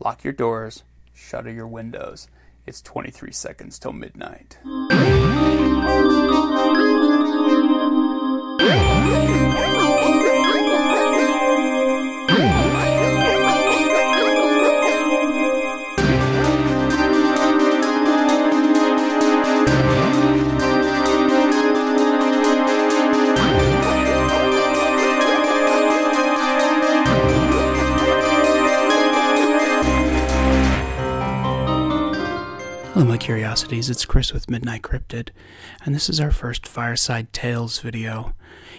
lock your doors, shutter your windows. It's 23 seconds till midnight. Curiosities. It's Chris with Midnight Cryptid, and this is our first Fireside Tales video.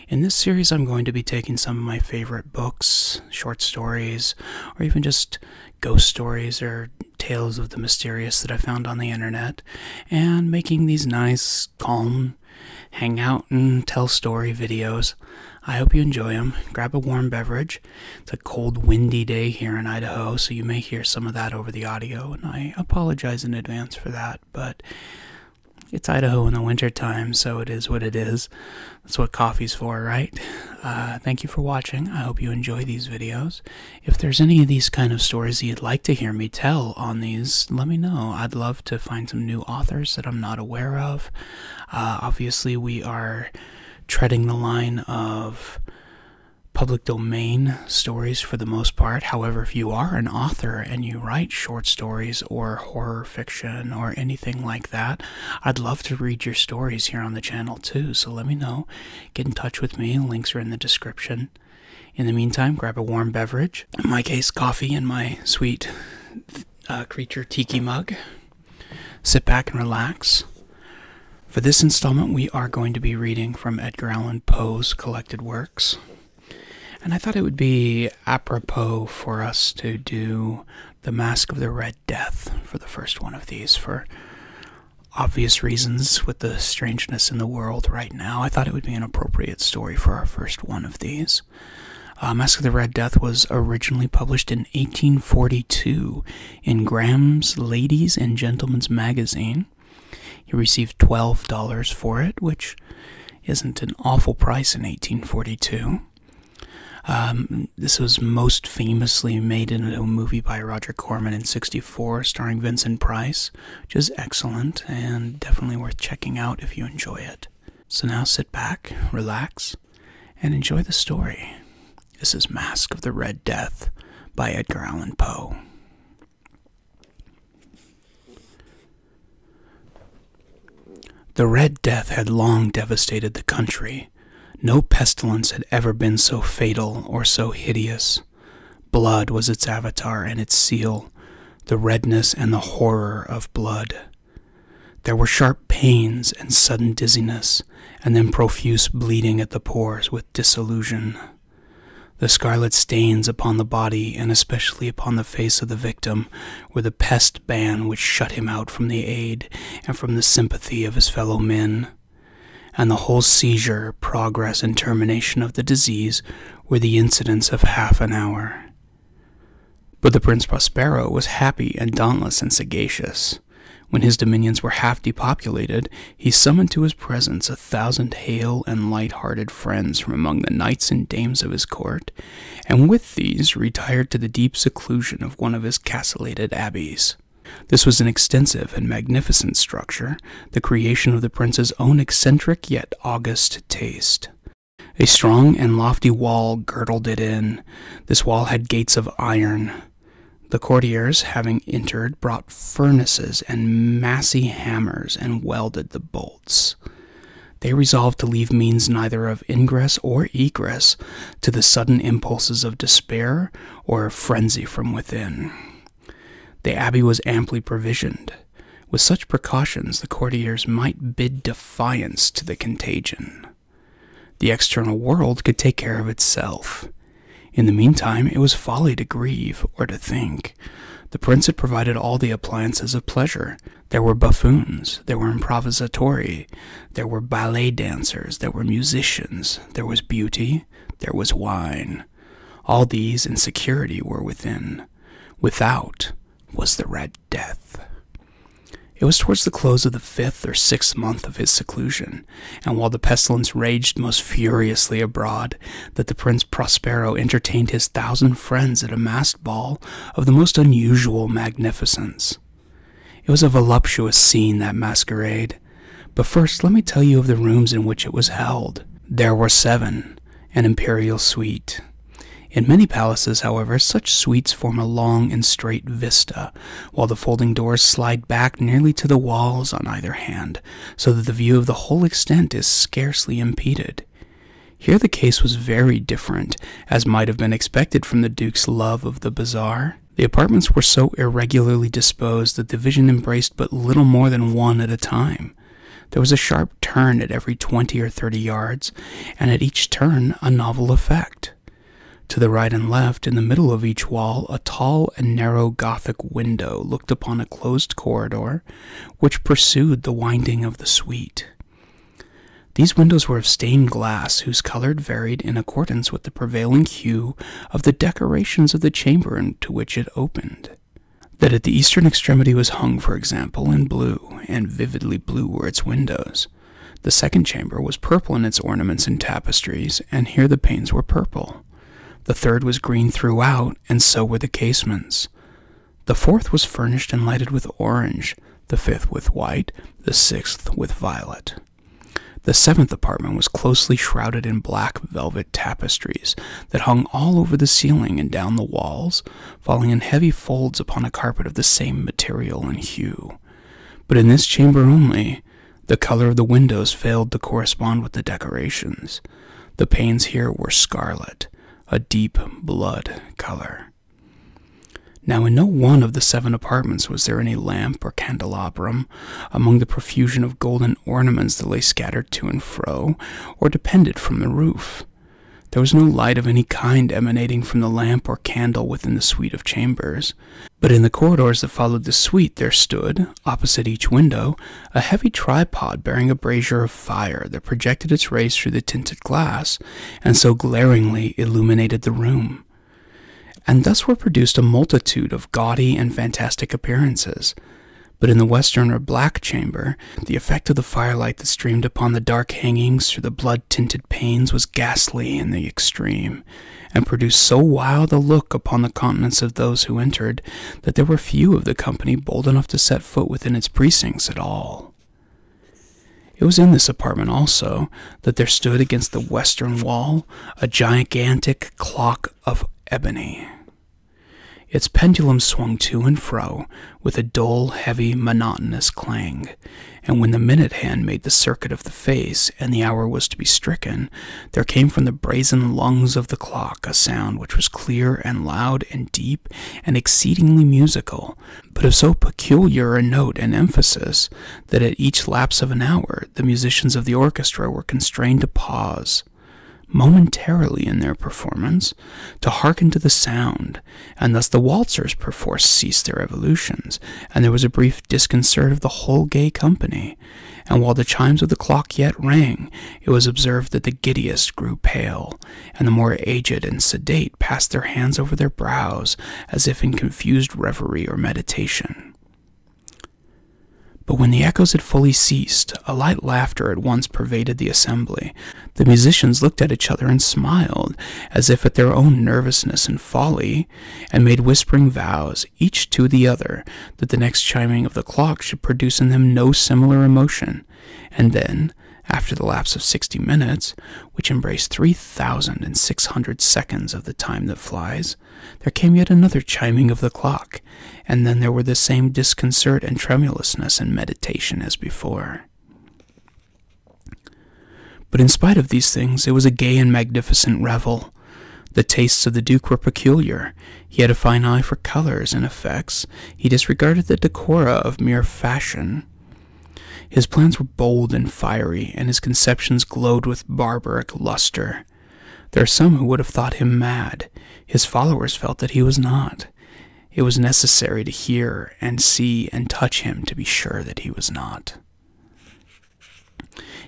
In this series, I'm going to be taking some of my favorite books, short stories, or even just ghost stories or tales of the mysterious that I found on the internet, and making these nice, calm, hang out and tell story videos. I hope you enjoy them. Grab a warm beverage. It's a cold, windy day here in Idaho, so you may hear some of that over the audio, and I apologize in advance for that, but it's Idaho in the wintertime, so it is what it is. That's what coffee's for, right? Uh, thank you for watching. I hope you enjoy these videos. If there's any of these kind of stories you'd like to hear me tell on these, let me know. I'd love to find some new authors that I'm not aware of. Uh, obviously, we are treading the line of public domain stories for the most part. However, if you are an author and you write short stories or horror fiction or anything like that, I'd love to read your stories here on the channel too. So let me know. Get in touch with me. Links are in the description. In the meantime, grab a warm beverage. In my case, coffee in my sweet uh, creature tiki mug. Sit back and relax. For this installment, we are going to be reading from Edgar Allan Poe's collected works. And I thought it would be apropos for us to do The Masque of the Red Death for the first one of these, for obvious reasons with the strangeness in the world right now. I thought it would be an appropriate story for our first one of these. Uh, Masque of the Red Death was originally published in 1842 in Graham's Ladies and Gentlemen's Magazine. He received $12 for it, which isn't an awful price in 1842. Um, this was most famously made into a movie by Roger Corman in 64, starring Vincent Price, which is excellent and definitely worth checking out if you enjoy it. So now sit back, relax, and enjoy the story. This is Masque of the Red Death by Edgar Allan Poe. The Red Death had long devastated the country. No pestilence had ever been so fatal or so hideous. Blood was its avatar and its seal, the redness and the horror of blood. There were sharp pains and sudden dizziness, and then profuse bleeding at the pores with dissolution. The scarlet stains upon the body, and especially upon the face of the victim, were the pest ban which shut him out from the aid and from the sympathy of his fellow men. And the whole seizure, progress, and termination of the disease were the incidents of half an hour. But the Prince Prospero was happy and dauntless and sagacious. When his dominions were half depopulated, he summoned to his presence a thousand hale and light-hearted friends from among the knights and dames of his court, and with these retired to the deep seclusion of one of his castellated abbeys. This was an extensive and magnificent structure, the creation of the prince's own eccentric yet august taste. A strong and lofty wall girdled it in. This wall had gates of iron. The courtiers, having entered, brought furnaces and massy hammers and welded the bolts. They resolved to leave means neither of ingress or egress to the sudden impulses of despair or of frenzy from within. The abbey was amply provisioned. With such precautions, the courtiers might bid defiance to the contagion. The external world could take care of itself. In the meantime, it was folly to grieve or to think. The prince had provided all the appliances of pleasure. There were buffoons, there were improvisatori, there were ballet dancers, there were musicians, there was beauty, there was wine. All these in security were within. Without was the Red Death. It was towards the close of the fifth or sixth month of his seclusion, and while the pestilence raged most furiously abroad, that the Prince Prospero entertained his thousand friends at a masked ball of the most unusual magnificence. It was a voluptuous scene, that masquerade. But first, let me tell you of the rooms in which it was held. There were seven, an imperial suite, in many palaces, however, such suites form a long and straight vista, while the folding doors slide back nearly to the walls on either hand, so that the view of the whole extent is scarcely impeded. Here the case was very different, as might have been expected from the Duke's love of the bizarre. The apartments were so irregularly disposed that the vision embraced but little more than one at a time. There was a sharp turn at every twenty or thirty yards, and at each turn a novel effect. To the right and left, in the middle of each wall, a tall and narrow Gothic window looked upon a closed corridor which pursued the winding of the suite. These windows were of stained glass, whose color varied in accordance with the prevailing hue of the decorations of the chamber into which it opened. That at the eastern extremity was hung, for example, in blue, and vividly blue were its windows. The second chamber was purple in its ornaments and tapestries, and here the panes were purple. The third was green throughout, and so were the casements. The fourth was furnished and lighted with orange, the fifth with white, the sixth with violet. The seventh apartment was closely shrouded in black velvet tapestries that hung all over the ceiling and down the walls, falling in heavy folds upon a carpet of the same material and hue. But in this chamber only, the color of the windows failed to correspond with the decorations. The panes here were scarlet, a deep blood color. Now, in no one of the seven apartments was there any lamp or candelabrum among the profusion of golden ornaments that lay scattered to and fro, or depended from the roof. There was no light of any kind emanating from the lamp or candle within the suite of chambers, but in the corridors that followed the suite there stood, opposite each window, a heavy tripod bearing a brazier of fire that projected its rays through the tinted glass, and so glaringly illuminated the room. And thus were produced a multitude of gaudy and fantastic appearances, but in the western or black chamber, the effect of the firelight that streamed upon the dark hangings through the blood tinted panes was ghastly in the extreme, and produced so wild a look upon the countenance of those who entered that there were few of the company bold enough to set foot within its precincts at all. It was in this apartment also that there stood against the western wall a gigantic clock of ebony. Its pendulum swung to and fro with a dull, heavy, monotonous clang, and when the minute hand made the circuit of the face and the hour was to be stricken, there came from the brazen lungs of the clock a sound which was clear and loud and deep and exceedingly musical, but of so peculiar a note and emphasis that at each lapse of an hour the musicians of the orchestra were constrained to pause momentarily in their performance to hearken to the sound, and thus the waltzers perforce ceased their evolutions, and there was a brief disconcert of the whole gay company. And while the chimes of the clock yet rang, it was observed that the giddiest grew pale, and the more aged and sedate passed their hands over their brows as if in confused reverie or meditation. When the echoes had fully ceased, a light laughter at once pervaded the assembly. The musicians looked at each other and smiled, as if at their own nervousness and folly, and made whispering vows, each to the other, that the next chiming of the clock should produce in them no similar emotion. And then, after the lapse of sixty minutes, which embraced three thousand and six hundred seconds of the time that flies, there came yet another chiming of the clock, and then there were the same disconcert and tremulousness and meditation as before. But in spite of these things, it was a gay and magnificent revel. The tastes of the Duke were peculiar. He had a fine eye for colors and effects. He disregarded the decora of mere fashion. His plans were bold and fiery, and his conceptions glowed with barbaric luster. There are some who would have thought him mad. His followers felt that he was not. It was necessary to hear and see and touch him to be sure that he was not.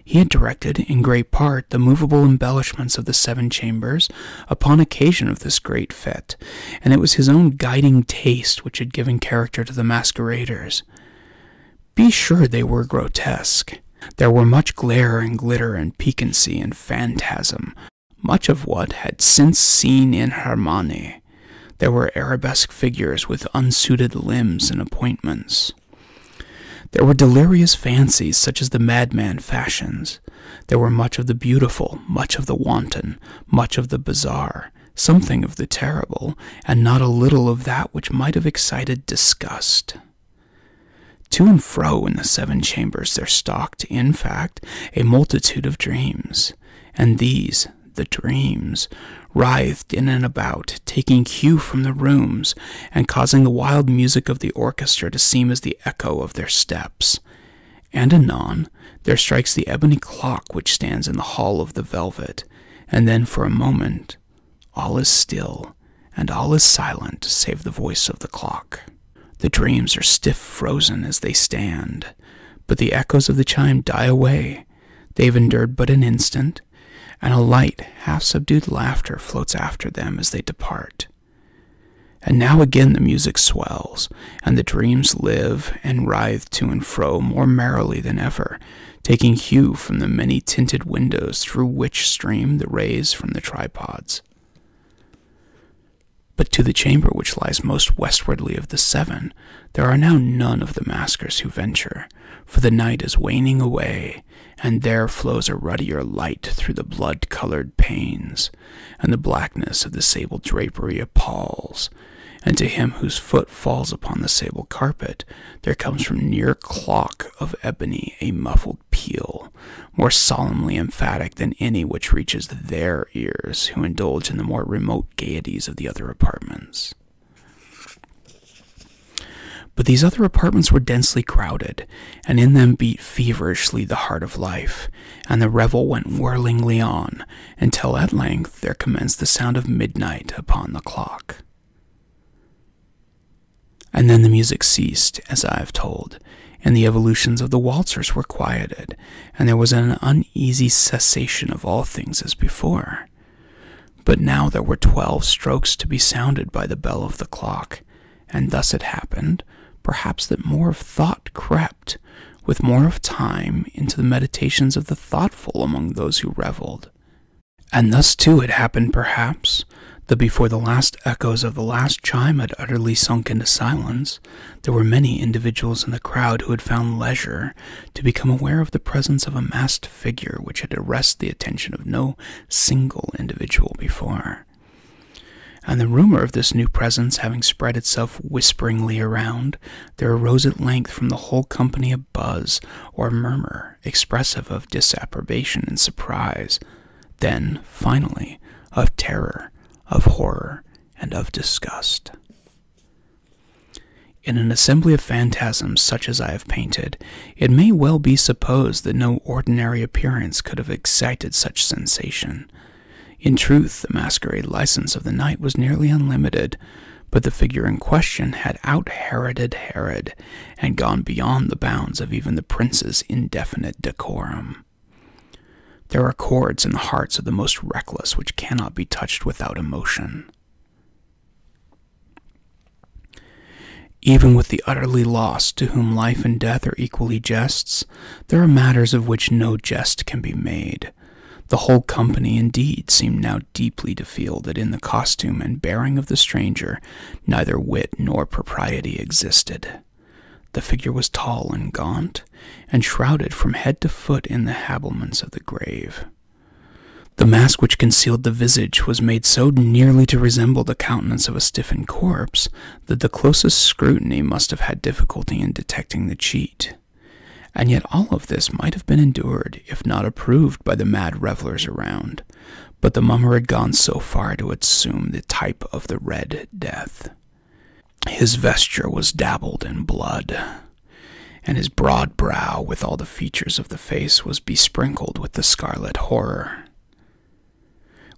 He had directed, in great part, the movable embellishments of the seven chambers upon occasion of this great fete, and it was his own guiding taste which had given character to the masqueraders. Be sure they were grotesque. There were much glare and glitter and piquancy and phantasm, much of what had since seen in Hernani. There were arabesque figures with unsuited limbs and appointments. There were delirious fancies such as the madman fashions. There were much of the beautiful, much of the wanton, much of the bizarre, something of the terrible, and not a little of that which might have excited disgust. To and fro in the seven chambers there stalked, in fact, a multitude of dreams, and these, the dreams, writhed in and about, taking cue from the rooms, and causing the wild music of the orchestra to seem as the echo of their steps. And anon there strikes the ebony clock which stands in the hall of the velvet, and then for a moment all is still, and all is silent save the voice of the clock. The dreams are stiff frozen as they stand, but the echoes of the chime die away. They have endured but an instant, and a light, half subdued laughter floats after them as they depart. And now again the music swells, and the dreams live and writhe to and fro more merrily than ever, taking hue from the many tinted windows through which stream the rays from the tripods. But to the chamber which lies most westwardly of the seven, there are now none of the maskers who venture, for the night is waning away, and there flows a ruddier light through the blood colored panes, and the blackness of the sable drapery appalls, and to him whose foot falls upon the sable carpet, there comes from near clock of ebony a muffled peal, more solemnly emphatic than any which reaches their ears who indulge in the more remote gaieties of the other apartments. But these other apartments were densely crowded, and in them beat feverishly the heart of life, and the revel went whirlingly on, until at length there commenced the sound of midnight upon the clock. And then the music ceased, as I have told, and the evolutions of the waltzers were quieted, and there was an uneasy cessation of all things as before. But now there were twelve strokes to be sounded by the bell of the clock, and thus it happened, perhaps, that more of thought crept, with more of time, into the meditations of the thoughtful among those who revelled. And thus, too, it happened, perhaps, that before the last echoes of the last chime had utterly sunk into silence, there were many individuals in the crowd who had found leisure to become aware of the presence of a masked figure which had arrested the attention of no single individual before. And the rumor of this new presence having spread itself whisperingly around, there arose at length from the whole company a buzz or murmur expressive of disapprobation and surprise, then, finally, of terror of horror, and of disgust. In an assembly of phantasms such as I have painted, it may well be supposed that no ordinary appearance could have excited such sensation. In truth, the masquerade license of the night was nearly unlimited, but the figure in question had out Heroded Herod, and gone beyond the bounds of even the prince's indefinite decorum. There are chords in the hearts of the most reckless which cannot be touched without emotion. Even with the utterly lost, to whom life and death are equally jests, there are matters of which no jest can be made. The whole company, indeed, seemed now deeply to feel that in the costume and bearing of the stranger neither wit nor propriety existed. The figure was tall and gaunt, and shrouded from head to foot in the habiliments of the grave. The mask which concealed the visage was made so nearly to resemble the countenance of a stiffened corpse that the closest scrutiny must have had difficulty in detecting the cheat. And yet all of this might have been endured, if not approved, by the mad revellers around. But the mummer had gone so far to assume the type of the Red Death. His vesture was dabbled in blood, and his broad brow, with all the features of the face, was besprinkled with the scarlet horror.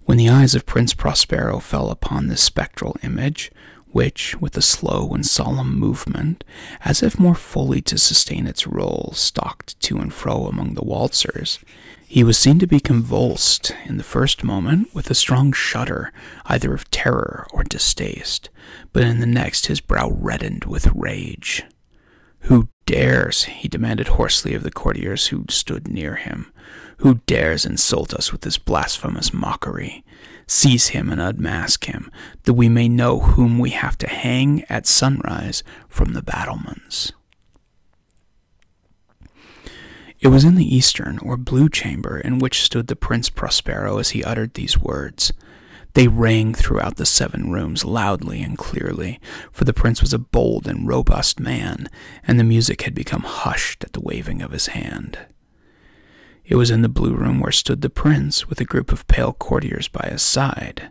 When the eyes of Prince Prospero fell upon this spectral image, which, with a slow and solemn movement, as if more fully to sustain its role, stalked to and fro among the waltzers, he was seen to be convulsed in the first moment with a strong shudder, either of terror or distaste, but in the next his brow reddened with rage. Who dares, he demanded hoarsely of the courtiers who stood near him, who dares insult us with this blasphemous mockery? Seize him and unmask him, that we may know whom we have to hang at sunrise from the battlements. It was in the eastern or blue chamber in which stood the Prince Prospero as he uttered these words. They rang throughout the seven rooms loudly and clearly, for the prince was a bold and robust man, and the music had become hushed at the waving of his hand. It was in the blue room where stood the prince, with a group of pale courtiers by his side.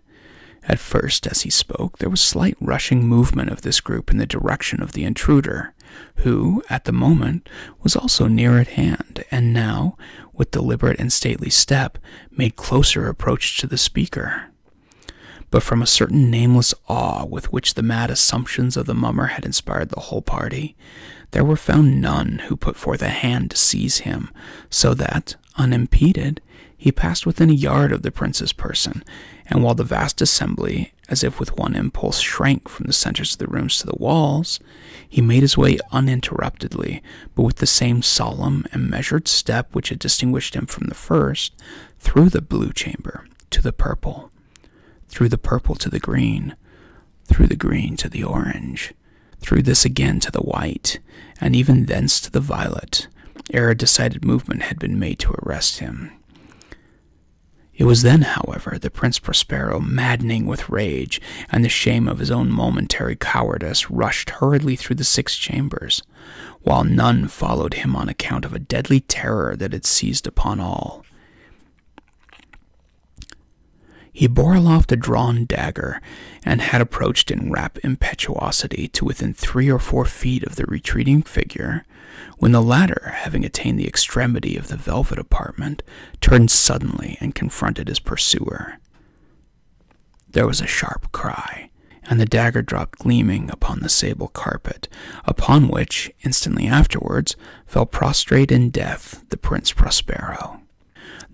At first, as he spoke, there was slight rushing movement of this group in the direction of the intruder, who, at the moment, was also near at hand, and now, with deliberate and stately step, made closer approach to the speaker. But from a certain nameless awe with which the mad assumptions of the mummer had inspired the whole party, there were found none who put forth a hand to seize him, so that, unimpeded, he passed within a yard of the prince's person, and while the vast assembly, as if with one impulse, shrank from the centers of the rooms to the walls, he made his way uninterruptedly, but with the same solemn and measured step which had distinguished him from the first, through the blue chamber to the purple through the purple to the green, through the green to the orange, through this again to the white, and even thence to the violet, ere a decided movement had been made to arrest him. It was then, however, that Prince Prospero, maddening with rage and the shame of his own momentary cowardice, rushed hurriedly through the six chambers, while none followed him on account of a deadly terror that had seized upon all. He bore aloft a drawn dagger, and had approached in rapt impetuosity to within three or four feet of the retreating figure, when the latter, having attained the extremity of the velvet apartment, turned suddenly and confronted his pursuer. There was a sharp cry, and the dagger dropped gleaming upon the sable carpet, upon which, instantly afterwards, fell prostrate in death the Prince Prospero.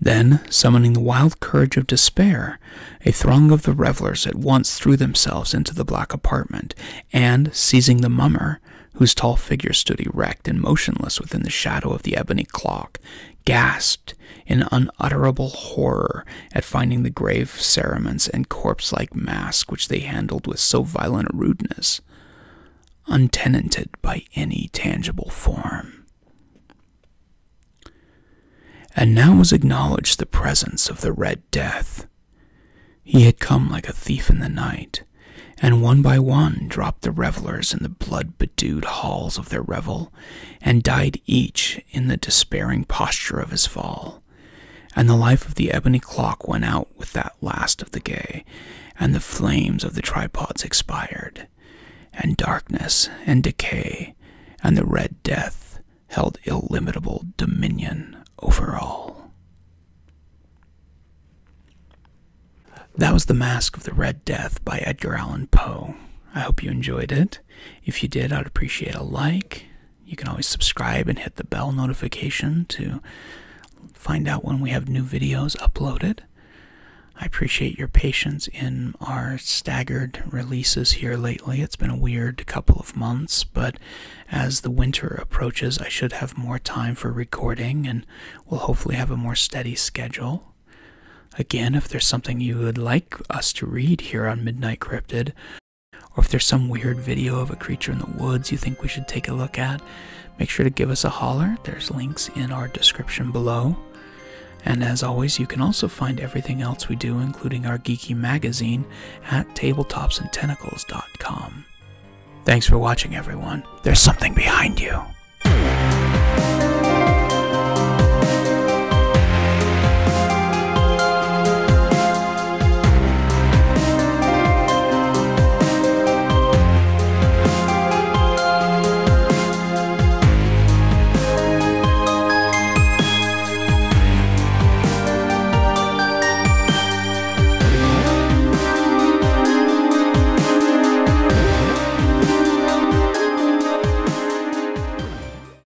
Then, summoning the wild courage of despair, a throng of the revelers at once threw themselves into the black apartment, and, seizing the mummer, whose tall figure stood erect and motionless within the shadow of the ebony clock, gasped in unutterable horror at finding the grave cerements and corpse like mask which they handled with so violent a rudeness, untenanted by any tangible form. And now was acknowledged the presence of the Red Death. He had come like a thief in the night, and one by one dropped the revelers in the blood bedewed halls of their revel, and died each in the despairing posture of his fall. And the life of the ebony clock went out with that last of the gay, and the flames of the tripods expired, and darkness and decay and the Red Death held illimitable dominion over all. That was The Masque of the Red Death by Edgar Allan Poe. I hope you enjoyed it. If you did, I'd appreciate a like. You can always subscribe and hit the bell notification to find out when we have new videos uploaded. I appreciate your patience in our staggered releases here lately. It's been a weird couple of months, but as the winter approaches, I should have more time for recording and we'll hopefully have a more steady schedule. Again, if there's something you would like us to read here on Midnight Cryptid, or if there's some weird video of a creature in the woods you think we should take a look at, make sure to give us a holler. There's links in our description below. And as always, you can also find everything else we do, including our geeky magazine, at tabletopsandtentacles.com. Thanks for watching, everyone. There's something behind you.